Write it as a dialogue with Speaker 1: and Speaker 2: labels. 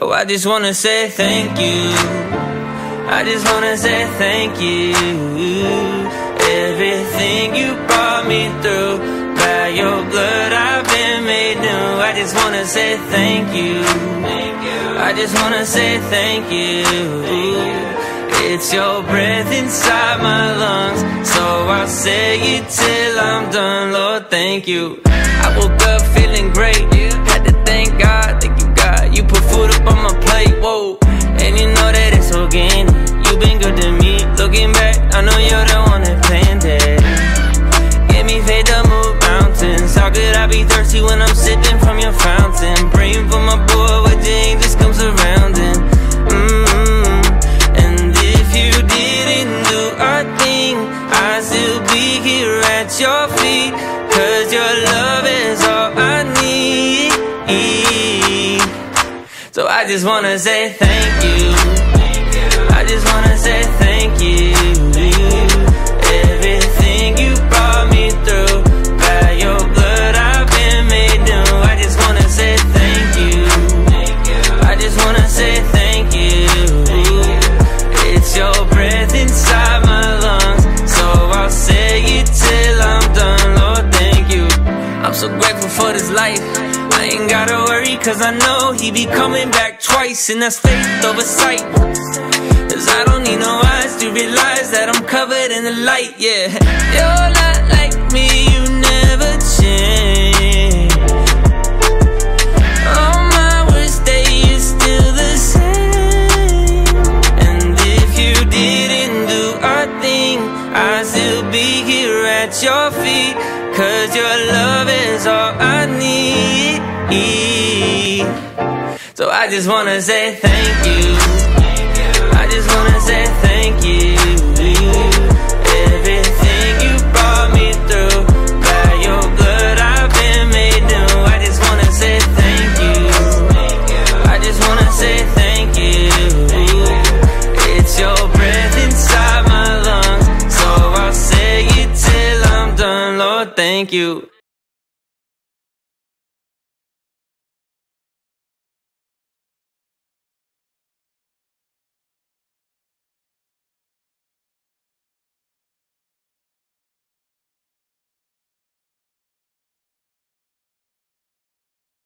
Speaker 1: Oh, I just wanna say thank you. I just wanna say thank you. Everything you brought me through, by your blood I've been made new. I just wanna say thank you. I just wanna say thank you. It's your breath inside my lungs, so I'll say it till I'm done. Lord, thank you. I woke up feeling great. Be thirsty when I'm sipping from your fountain? Praying for my boy, what the angels come surrounding. Mm-hmm. And if you didn't do a thing, I'd still be here at your feet. Cause your love is all I need. So I just wanna say thank you. I just wanna life. I ain't gotta worry, cause I know he be coming back twice, and that's faith over sight. Cause I don't need no eyes to realize that I'm covered in the light, yeah. You're not like me, you never change. Here at your feet. Cause your love is all I need. So I just wanna say thank you. Thank you.